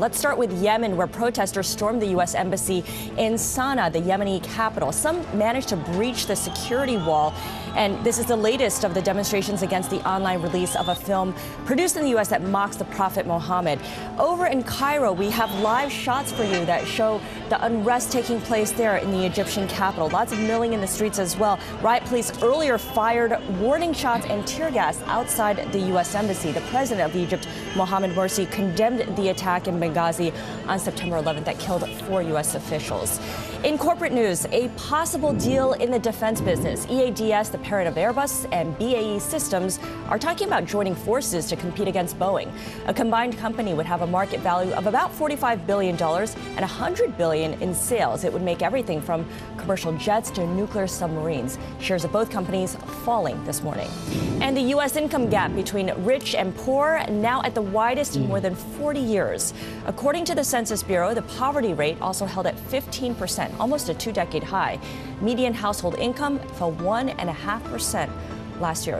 Let's start with Yemen, where protesters stormed the U.S. Embassy in Sana'a, the Yemeni capital. Some managed to breach the security wall. And this is the latest of the demonstrations against the online release of a film produced in the U.S. that mocks the Prophet Muhammad. Over in Cairo, we have live shots for you that show the unrest taking place there in the Egyptian capital. Lots of milling in the streets as well. Riot police earlier fired warning shots and tear gas outside the U.S. Embassy. The president of Egypt, Mohamed Morsi, condemned the attack in on September 11th that killed four U.S. officials. In corporate news, a possible deal in the defense business. EADS, the parent of Airbus, and BAE Systems are talking about joining forces to compete against Boeing. A combined company would have a market value of about $45 billion and $100 billion in sales. It would make everything from commercial jets to nuclear submarines. Shares of both companies falling this morning. And the U.S. income gap between rich and poor now at the widest in more than 40 years. According to the Census Bureau, the poverty rate also held at 15 percent almost a two decade high. Median household income fell 1.5% last year.